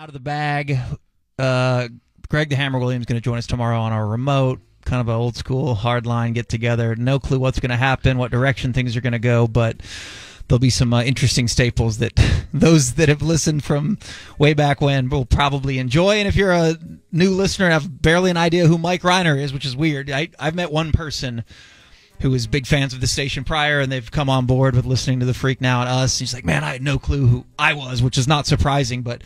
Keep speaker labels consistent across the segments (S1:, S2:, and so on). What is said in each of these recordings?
S1: out of the bag. Uh, Greg the Hammer Williams going to join us tomorrow on our remote, kind of an old school hardline get together. No clue what's going to happen, what direction things are going to go, but there'll be some uh, interesting staples that those that have listened from way back when will probably enjoy. And if you're a new listener and have barely an idea who Mike Rhyner is, which is weird, I, I've met one person who was big fans of the station prior, and they've come on board with listening to the Freak now and us. He's like, man, I had no clue who I was, which is not surprising, but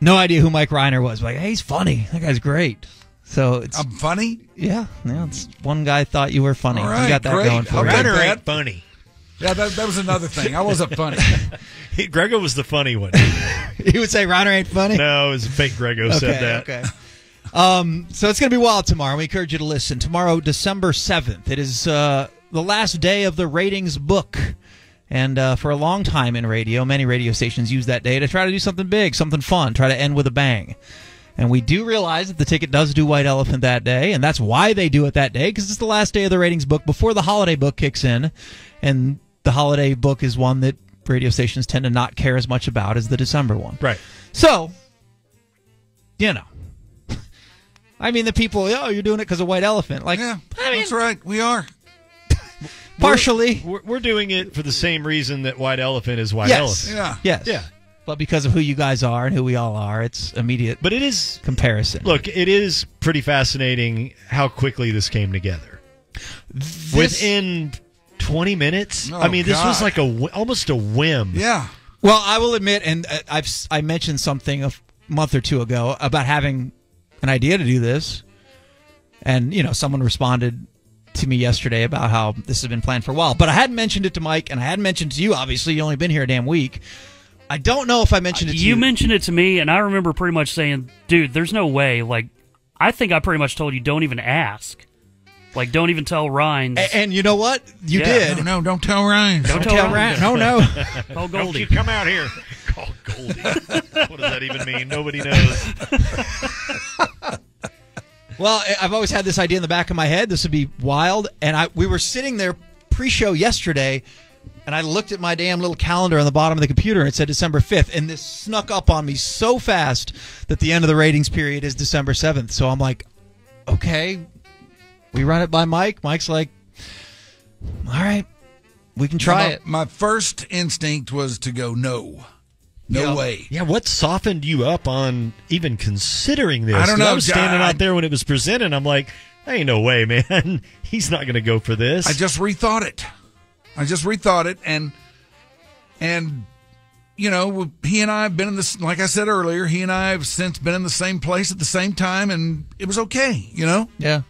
S1: no idea who Mike Rhyner was. Like, hey, he's funny. That guy's great. So it's
S2: I'm funny.
S1: yeah, yeah. It's one guy thought you were funny.
S2: All right,
S1: you got that
S2: great.
S1: going for
S2: I'll
S1: you.
S2: take Rhyner
S3: ain't funny.
S2: Yeah, that, that was another thing. I wasn't funny.
S3: He, Greggo was the funny one.
S1: You would say Rhyner ain't funny.
S3: no, it was fake Greggo
S1: okay,
S3: said that.
S1: okay. Um, so it's going to be wild tomorrow. We encourage you to listen. Tomorrow, December 7th, it is uh, the last day of the ratings book. And uh, for a long time in radio, many radio stations use that day to try to do something big, something fun, try to end with a bang. And we do realize that the ticket does do White Elephant that day, and that's why they do it that day, because it's the last day of the ratings book before the holiday book kicks in. And the holiday book is one that radio stations tend to not care as much about as the December one.
S3: Right.
S1: So, you know, I mean, the people, oh, you're doing it because of White Elephant. Like,
S2: Yeah,
S1: I mean,
S2: that's right. We are.
S1: Partially,
S3: We're, we're doing it for the same reason that White Elephant is White
S1: yes,
S3: Elephant.
S2: Yeah.
S1: yes,
S3: Yeah.
S1: But because of who you guys are and who we all are, it's immediate
S3: But it is
S1: comparison.
S3: look, it is pretty fascinating how quickly this came together.
S1: This-
S3: Within 20 minutes?
S2: Oh,
S3: I mean, this was like a almost a whim.
S2: Yeah.
S1: Well, I will admit, and uh, I've I mentioned something a month or two ago about having an idea to do this, and you know, someone responded to me yesterday about how this has been planned for a while. But I hadn't mentioned it to Mike, and I hadn't mentioned it to you. Obviously, you only been here a damn week. I don't know if I mentioned it to you.
S4: You mentioned it to me, and I remember pretty much saying, "Dude, there's no way." Like, I think I pretty much told you, "Don't even ask." Like, don't even tell Ryan.
S1: A- and you know what? You
S4: Yeah.
S1: did.
S2: No, no, don't tell Ryan.
S4: Don't
S1: Tell
S4: tell
S1: Ryan.
S4: Ryan.
S1: No, no.
S4: Call
S3: Don't
S4: Goldie.
S3: you come out here. Call Goldie. what does that even mean? Nobody knows.
S1: Well, I've always had this idea in the back of my head. This would be wild. And I we were sitting there pre-show yesterday, and I looked at my damn little calendar on the bottom of the computer, and it said December fifth, and this snuck up on me so fast that the end of the ratings period is December seventh. So I'm like, okay, we run it by Mike. Mike's like, all right, we can try
S2: my,
S1: it.
S2: My first instinct was to go no. No
S1: Yeah.
S2: way.
S3: Yeah, what softened you up on even considering this?
S2: I don't
S3: 'Cause I was standing
S2: I-
S3: out there when it was presented. I'm like, ain't no way, man. He's not going to go for this.
S2: I just rethought it. I just rethought it, and and you know, he and I have been in this. Like I said earlier, he and I have since been in the same place at the same time, and it was okay. You know,
S1: Yeah.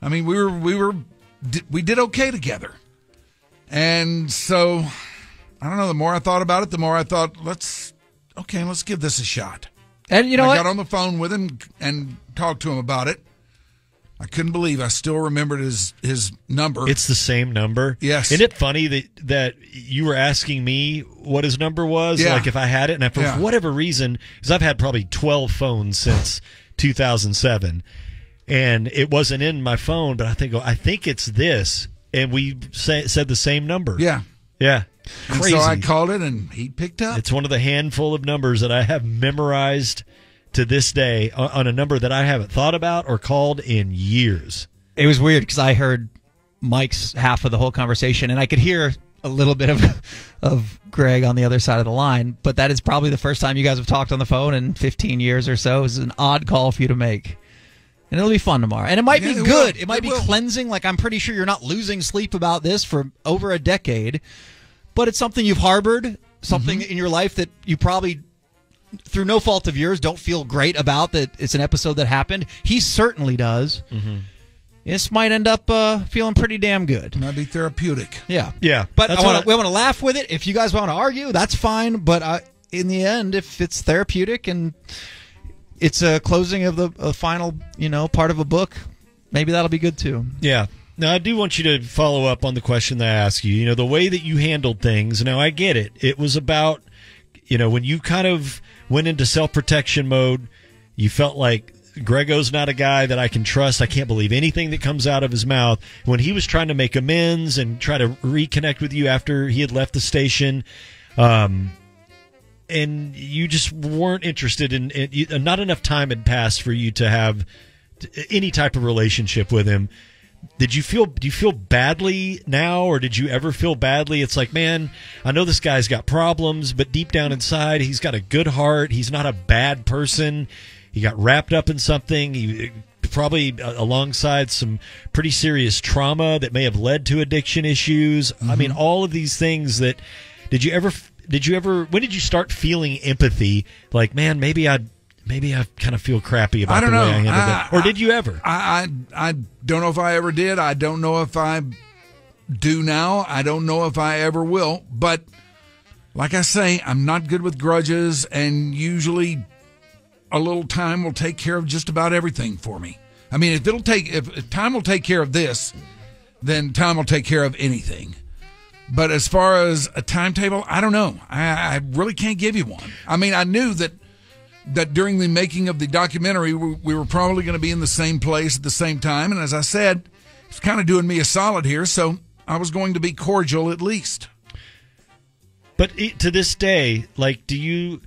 S2: I mean, we were we were we did okay together, and so I don't know. The more I thought about it, the more I thought, let's okay, let's give this a shot.
S1: And you know
S2: I
S1: what?
S2: got on the phone with him and talked to him about it. I couldn't believe I still remembered his his number.
S3: It's the same number.
S2: Yes.
S3: Isn't it funny that that you were asking me what his number was?
S2: Yeah.
S3: Like if I had it, and I, for
S2: Yeah.
S3: whatever reason, because I've had probably twelve phones since 2007, and it wasn't in my phone. But I think oh, I think it's this, and we say, said the same number.
S2: yeah.
S3: yeah,
S2: And
S3: crazy.
S2: so I called it, and he picked up.
S3: It's one of the handful of numbers that I have memorized to this day on on a number that I haven't thought about or called in years.
S1: it was weird because I heard Mike's half of the whole conversation, and I could hear a little bit of of Greg on the other side of the line. But that is probably the first time you guys have talked on the phone in 15 years or so. It's an odd call for you to make, and it'll be fun tomorrow. And it might
S2: Yeah,
S1: be
S2: it
S1: good.
S2: will.
S1: It might
S2: It
S1: be
S2: will.
S1: cleansing. Like I'm pretty sure you're not losing sleep about this for over a decade, but it's something you've harbored, something
S2: Mm-hmm.
S1: in your life that you probably through no fault of yours, don't feel great about that it's an episode that happened. He certainly does. This might end up uh, feeling pretty damn good.
S2: Might be therapeutic.
S1: Yeah,
S3: Yeah,
S1: But I wanna,
S3: I-
S1: we want to laugh with it. If you guys want to argue, that's fine. But uh, in the end, if it's therapeutic and it's a closing of the a final, you know, part of a book, maybe that'll be good too.
S3: Yeah. Now, I do want you to follow up on the question that I asked you. You know, the way that you handled things. Now, I get it. It was about, you know, when you kind of went into self protection mode, you felt like Greggo's not a guy that I can trust. I can't believe anything that comes out of his mouth. When he was trying to make amends and try to reconnect with you after he had left the station, um, and you just weren't interested in, in not enough time had passed for you to have any type of relationship with him did you feel do you feel badly now or did you ever feel badly? It's like man i know this guy's got problems but deep down inside he's got a good heart. He's not a bad person. He got wrapped up in something. He probably uh, alongside some pretty serious trauma that may have led to addiction issues. Mm-hmm. i mean all of these things that did you ever did you ever when did you start feeling empathy? Like man maybe i maybe I kind of feel crappy about
S2: I don't
S3: the
S2: know.
S3: way I handled
S2: I,
S3: that. Or
S2: I,
S3: did you ever?
S2: I, I I don't know if I ever did. I don't know if I do now. I don't know if I ever will. But like I say, I'm not good with grudges, and usually a little time will take care of just about everything for me. I mean, if it'll take if, if time will take care of this, then time will take care of anything. But as far as a timetable, I don't know. I, I really can't give you one. I mean, I knew that that during the making of the documentary, we, we were probably going to be in the same place at the same time. And as I said, it's kind of doing me a solid here. So I was going to be cordial at least.
S3: But to this day, like, do you,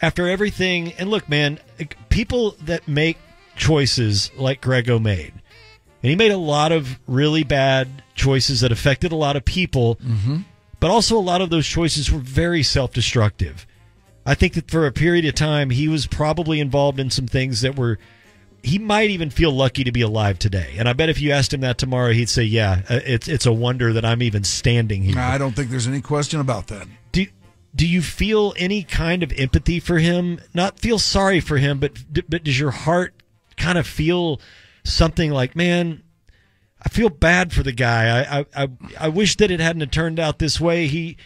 S3: after everything, and look, man, people that make choices like Greggo made, and he made a lot of really bad choices that affected a lot of people, mm-hmm. but also a lot of those choices were very self destructive. I think that for a period of time, he was probably involved in some things that were. He might even feel lucky to be alive today, and I bet if you asked him that tomorrow, he'd say, "Yeah, uh, it's it's a wonder that I'm even standing here."
S2: I don't think there's any question about that.
S3: Do do you feel any kind of empathy for him? Not feel sorry for him, but but does your heart kind of feel something like, man, I feel bad for the guy. I I I, I wish that it hadn't turned out this way. He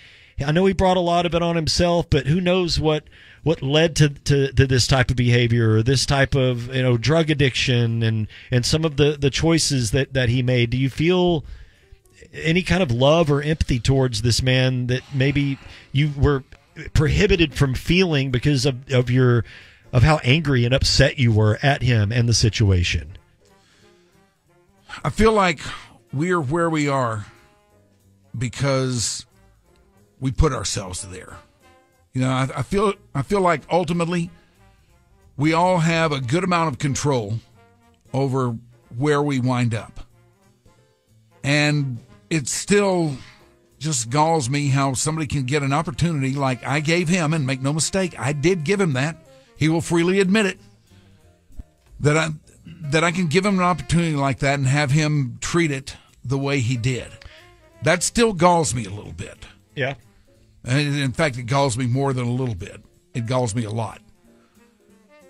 S3: I know he brought a lot of it on himself, but who knows what what led to, to, to this type of behavior or this type of you know drug addiction and and some of the the choices that that he made. Do you feel any kind of love or empathy towards this man that maybe you were prohibited from feeling because of, of your of how angry and upset you were at him and the situation?
S2: I feel like we're where we are because we put ourselves there. You know, I, I feel I feel like ultimately we all have a good amount of control over where we wind up. And it still just galls me how somebody can get an opportunity like I gave him, and make no mistake, I did give him that. He will freely admit it. That I that I can give him an opportunity like that and have him treat it the way he did. That still galls me a little bit.
S3: Yeah.
S2: And in fact, it galls me more than a little bit. It galls me a lot.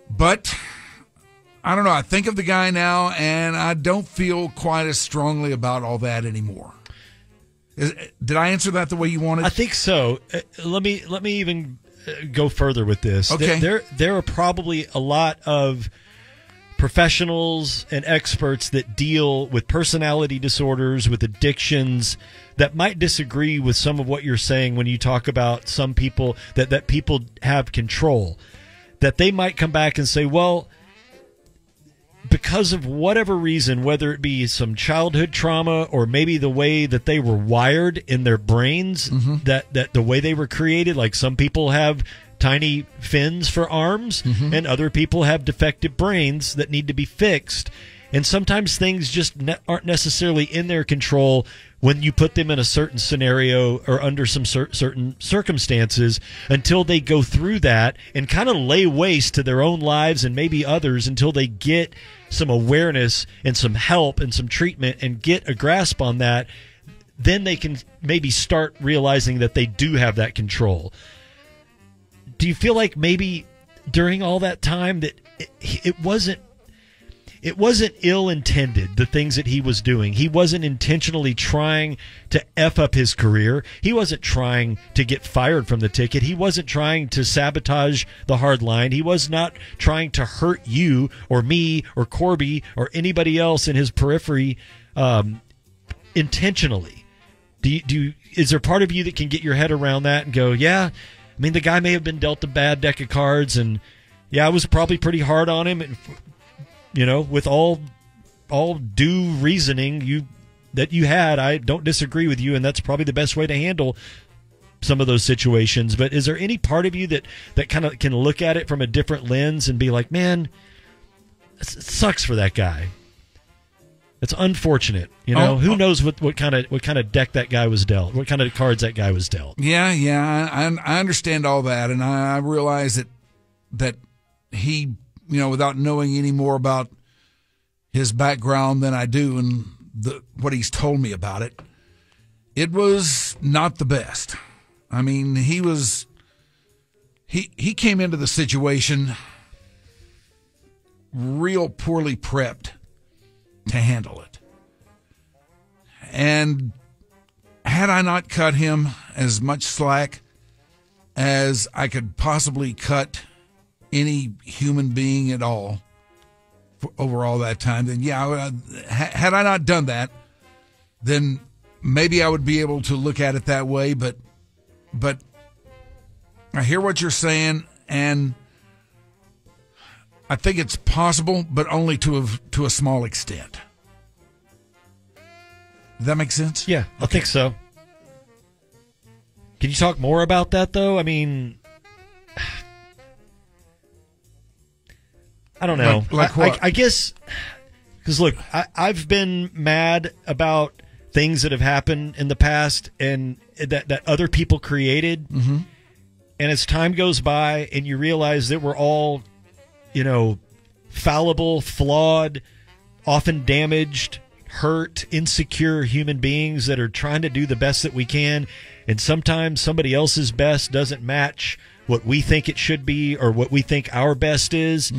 S2: But I don't know. I think of the guy now, and I don't feel quite as strongly about all that anymore. Is, did I answer that the way you wanted?
S3: I think so. Uh, let me let me even uh, go further with this.
S2: Okay.
S3: There there are probably a lot of professionals and experts that deal with personality disorders, with addictions, that might disagree with some of what you're saying when you talk about some people that, that people have control. That they might come back and say, well, because of whatever reason, whether it be some childhood trauma or maybe the way that they were wired in their brains, mm-hmm. that, that the way they were created, like some people have tiny fins for arms mm-hmm. and other people have defective brains that need to be fixed. And sometimes things just ne- aren't necessarily in their control when you put them in a certain scenario or under some cer- certain circumstances until they go through that and kind of lay waste to their own lives and maybe others until they get some awareness and some help and some treatment and get a grasp on that then they can maybe start realizing that they do have that control. Do you feel like maybe during all that time that it, it wasn't it wasn't ill intended, the things that he was doing. He wasn't intentionally trying to F up his career. He wasn't trying to get fired from the ticket. He wasn't trying to sabotage the hard line. He was not trying to hurt you or me or Corby or anybody else in his periphery um, intentionally. Do you, do you, is there part of you that can get your head around that and go, yeah, I mean, the guy may have been dealt a bad deck of cards, and yeah, I was probably pretty hard on him. And you know, with all all due reasoning you that you had, I don't disagree with you, and that's probably the best way to handle some of those situations. But is there any part of you that that kind of can look at it from a different lens and be like, man, it sucks for that guy. It's unfortunate, you know.
S2: Oh,
S3: Who
S2: oh.
S3: knows what, what kind of what kind of deck that guy was dealt, what kind of cards that guy was dealt.
S2: Yeah, yeah, I, I understand all that, and I, I realize that that he, you know, without knowing any more about his background than I do and the what he's told me about it, it was not the best. I mean, he was he he came into the situation real poorly prepped to handle it. And had I not cut him as much slack as I could possibly cut any human being at all for over all that time, then yeah, I ha- had I not done that, then maybe I would be able to look at it that way. But, but I hear what you're saying, and I think it's possible, but only to a, to a small extent. Does that make sense?
S3: Yeah, I think so. Can you talk more about that though? I mean, I don't know.
S2: Like- like
S3: I, I-
S2: what?
S3: I, guess because look, I, I've been mad about things that have happened in the past and that that other people created. Mm-hmm. And as time goes by, and you realize that we're all, you know, fallible, flawed, often damaged, hurt, insecure human beings that are trying to do the best that we can. And sometimes somebody else's best doesn't match what we think it should be or what we think our best is.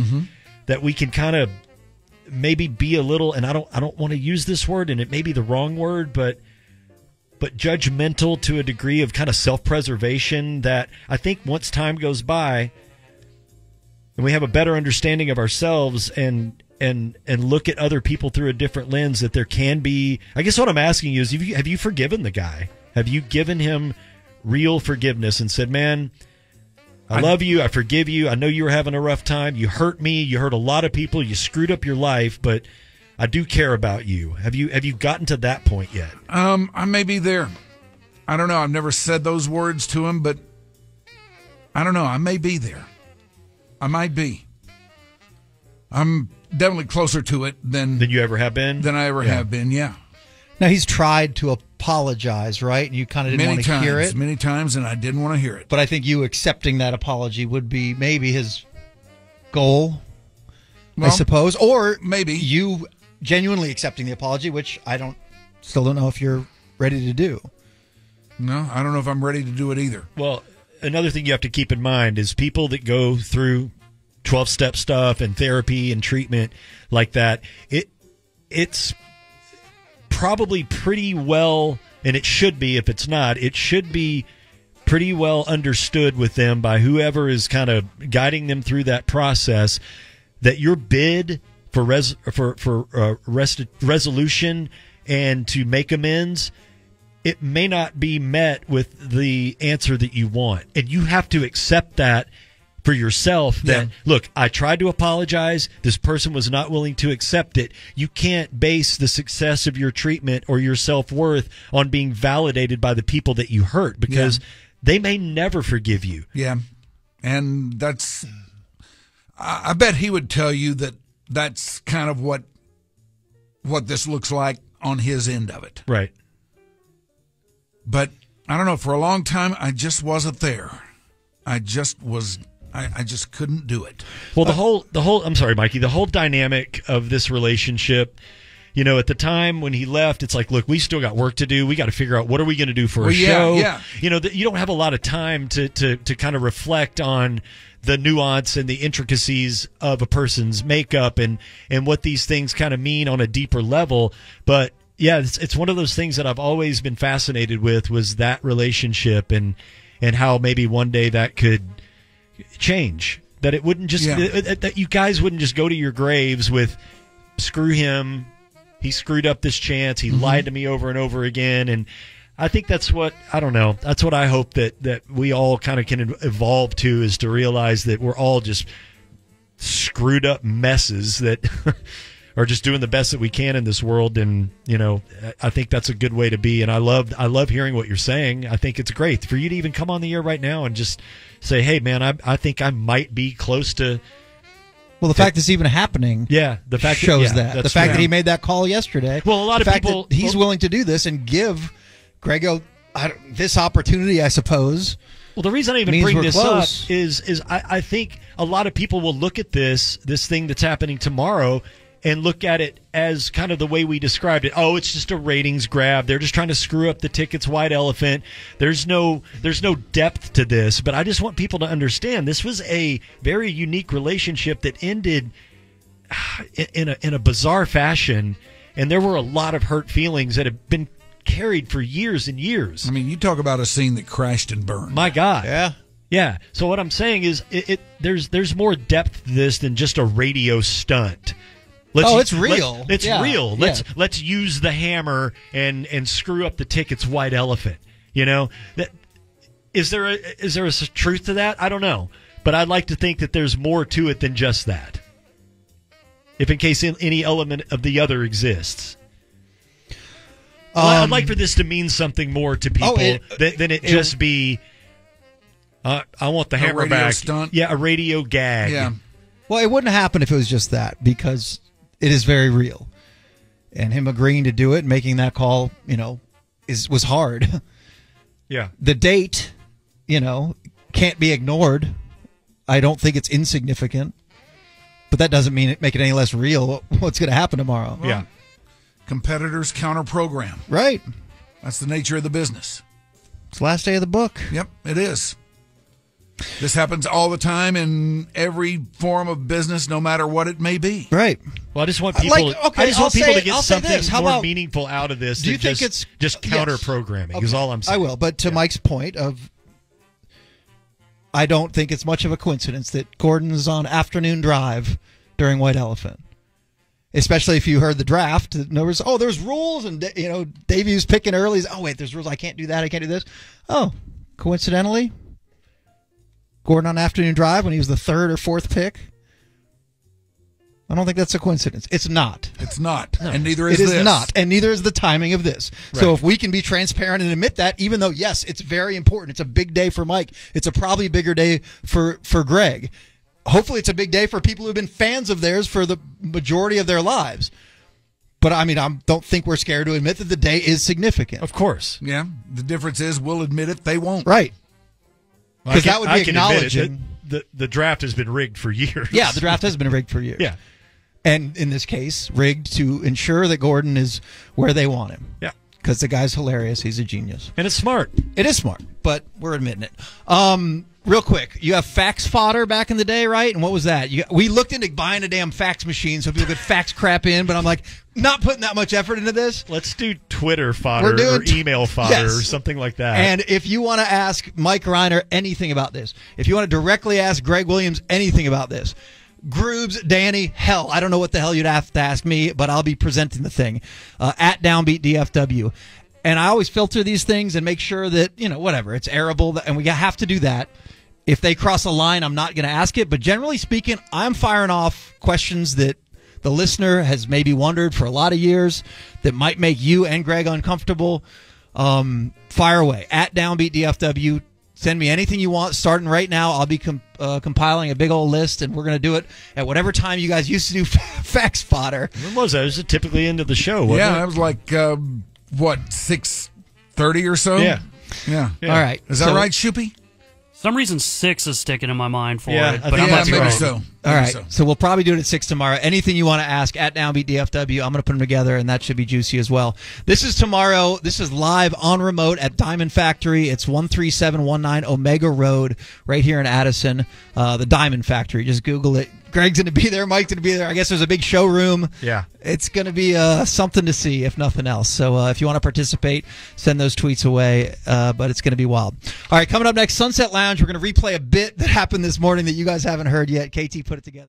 S3: That we can kind of maybe be a little, and I don't, I don't want to use this word, and it may be the wrong word, but but judgmental to a degree of kind of self-preservation that I think once time goes by and we have a better understanding of ourselves and and and look at other people through a different lens that there can be I guess what I'm asking you is have you, have you forgiven the guy? Have you given him real forgiveness and said, "Man, I love you. I forgive you. I know you were having a rough time. You hurt me. You hurt a lot of people. You screwed up your life, but I do care about you." Have you have you gotten to that point yet?
S2: Um, I may be there. I don't know. I've never said those words to him, but I don't know. I may be there. I might be. I'm definitely closer to it than
S3: Than you ever have been?
S2: than I ever
S3: Yeah.
S2: have been. Yeah,
S1: Now he's tried to apologize, right? And you kind of didn't
S2: many
S1: want to
S2: times,
S1: hear it.
S2: many times, and I didn't want to hear it.
S1: But I think you accepting that apology would be maybe his goal, I suppose, or
S2: maybe.
S1: you genuinely accepting the apology, which I don't still don't know if you're ready to do.
S2: No, I don't know if I'm ready to do it either.
S3: Well, another thing you have to keep in mind is people that go through 12 step stuff and therapy and treatment like that, it it's probably pretty well and it should be if it's not, it should be pretty well understood with them by whoever is kind of guiding them through that process that your bid for res for for uh, rest, resolution and to make amends it may not be met with the answer that you want. And you have to accept that for yourself that
S2: Yeah.
S3: look, I tried to apologize, this person was not willing to accept it. You can't base the success of your treatment or your self-worth on being validated by the people that you hurt because they may never forgive you.
S2: Yeah, and that's. I, I bet he would tell you that that's kind of what what this looks like on his end of it.
S3: Right.
S2: But I don't know. For a long time, I just wasn't there. I just was. I, I just couldn't do it.
S3: Well, the whole the whole I'm sorry, Mikey, the whole dynamic of this relationship, you know, at the time when he left, it's like, look, we still got work to do. We got to figure out what are we going to do for
S2: Well,
S3: a
S2: yeah,
S3: show.
S2: yeah.
S3: You know, that you don't have a lot of time to to to kind of reflect on the nuance and the intricacies of a person's makeup and and what these things kind of mean on a deeper level, but yeah, it's, it's one of those things that I've always been fascinated with was that relationship and and how maybe one day that could change that it wouldn't just
S2: Yeah.
S3: that that you guys wouldn't just go to your graves with screw him. He screwed up this chance. He mm-hmm. lied to me over and over again. And i think that's what i don't know that's what i hope that that we all kind of can evolve to is to realize that we're all just screwed up messes that are just doing the best that we can in this world, and you know, I- think that's a good way to be. And I love I love hearing what you're saying. I think it's great for you to even come on the air right now and just say, "Hey, man, I I think I might be close to."
S1: Well, the fact it's even happening
S3: Yeah, the fact that-
S1: shows
S3: yeah,
S1: that. The fact
S3: true.
S1: that he made that call yesterday.
S3: Well, a lot
S1: the
S3: of
S1: fact
S3: people-
S1: that he's
S3: well-
S1: willing to do this and give Greggo this opportunity, I suppose.
S3: Well, the reason I even bring this
S1: close.
S3: up is is I, I think a lot of people will look at this this thing that's happening tomorrow and look at it as kind of the way we described it. Oh, it's just a ratings grab. They're just trying to screw up the tickets white elephant. There's no there's no depth to this, but I just want people to understand this was a very unique relationship that ended in- in a in a bizarre fashion and there were a lot of hurt feelings that have been carried for years and years.
S2: I mean, you talk about a scene that crashed and burned.
S3: My God.
S1: Yeah.
S3: Yeah. So what I'm saying is, it, it there's there's more depth to this than just a radio stunt. Let's,
S1: Oh, it's
S3: let-
S1: real.
S3: it's
S1: Yeah,
S3: real. Let's
S1: yeah.
S3: let's use the hammer and and screw up the tickets white elephant. You know that is there a, is there a truth to that? I don't know, but I'd like to think that there's more to it than just that. If in case any element of the other exists. Well, I'd
S1: Um,
S3: like for this to mean something more to people
S1: Oh, it-
S3: than, than it,
S1: it-
S3: just be. Uh, I want the
S2: A
S3: hammer
S2: radio
S3: back.
S2: stunt?
S3: Yeah, a radio gag.
S2: yeah.
S1: Well, it wouldn't happen if it was just that because it is very real. And him agreeing to do it, making that call, you know, is was hard.
S3: yeah.
S1: the date, you know, can't be ignored. I don't think it's insignificant, but that doesn't mean it make it any less real. What's going to happen tomorrow?
S3: Yeah.
S2: Competitors counter program.
S1: Right.
S2: That's the nature of the business.
S1: It's the last day of the book.
S2: Yep, it is. This happens all the time in every form of business, no matter what it may be.
S1: Right.
S3: Well, I just want
S1: Uh,
S3: people.
S1: like, okay,
S3: I just
S1: I'll
S3: want people
S1: say-
S3: to get
S1: I'll say
S3: something
S1: this. How
S3: more
S1: about-
S3: meaningful out of this.
S1: Do you
S3: than
S1: think
S3: just,
S1: it's
S3: just counter programming? Is
S1: Okay.
S3: all I'm saying.
S1: I will, but to
S3: Yeah.
S1: Mike's point of, I don't think it's much of a coincidence that Gordon's on afternoon drive during White Elephant. Especially if you heard the draft, there was oh, there's rules, and you know Davey was picking early. Oh wait, there's rules. I can't do that. I can't do this. Oh, coincidentally, Gordon on afternoon drive when he was the third or fourth pick. I don't think that's a coincidence. It's not.
S2: It's not, and neither is
S1: It is
S2: this.
S1: not, and neither is the timing of this. So if we can be transparent and admit that, even though yes, it's very important, it's a big day for Mike. It's a probably bigger day for for Greg. Hopefully, it's a big day for people who've been fans of theirs for the majority of their lives. But I mean, I don't think we're scared to admit that the day is significant.
S3: Of course.
S2: Yeah, the difference is we'll admit it. They won't.
S1: Right. Because that would be acknowledging.
S3: the the draft has been rigged for years.
S1: Yeah, the draft has been rigged for years.
S3: Yeah.
S1: And in this case, rigged to ensure that Gordon is where they want him.
S3: Yeah.
S1: Because the guy's hilarious. He's a genius.
S3: And it's smart.
S1: It is smart, but we're admitting it. Um, real quick, you have fax fodder back in the day, right? And what was that? You, we looked into buying a damn fax machine so people could fax crap in, but I'm like, not putting that much effort into this.
S3: Let's do Twitter fodder
S1: We're doing
S3: or email fodder
S1: Yes.
S3: or something like that.
S1: And if you want to ask Mike Rhyner anything about this, if you want to directly ask Greg Williams anything about this, Groobs, Danny, hell, I don't know what the hell you'd have to ask me, but I'll be presenting the thing uh, at Downbeat DFW. And I always filter these things and make sure that, you know, whatever, it's arable, and we have to do that. If they cross a line, I'm not going to ask it. But generally speaking, I'm firing off questions that the listener has maybe wondered for a lot of years that might make you and Greg uncomfortable. Um, fire away at Downbeat DFW. Send me anything you want. Starting right now, I'll be com- uh, compiling a big old list, and we're going to do it at whatever time you guys used to do fax fodder.
S3: when was that? It was typically into the show, wasn't
S2: Yeah,
S3: it?
S2: that was like um, what six thirty or so.
S3: Yeah.
S2: yeah.
S3: Yeah.
S1: All right,
S2: Is that
S1: so-
S2: right, Shoopy?
S4: Some reason six is sticking in my mind for
S3: Yeah,
S4: it,
S3: I
S4: but
S3: think
S4: I'm
S2: yeah,
S4: not
S3: that's
S2: maybe
S3: right.
S2: so.
S1: All
S2: Maybe
S1: right,
S2: so.
S1: so. we'll probably do it at six tomorrow. Anything you want to ask at Downbeat DFW, I'm going to put them together, and that should be juicy as well. This is tomorrow. This is live on remote at Diamond Factory. It's one three seven one nine Omega Road, right here in Addison. Uh, the Diamond Factory. Just Google it. Greg's going to be there. Mike's going to be there. I guess there's a big showroom.
S3: Yeah.
S1: It's going to be uh, something to see, if nothing else. So uh, if you want to participate, send those tweets away. Uh, but it's going to be wild. All right, coming up next, Sunset Lounge. We're going to replay a bit that happened this morning that you guys haven't heard yet. KT put it together.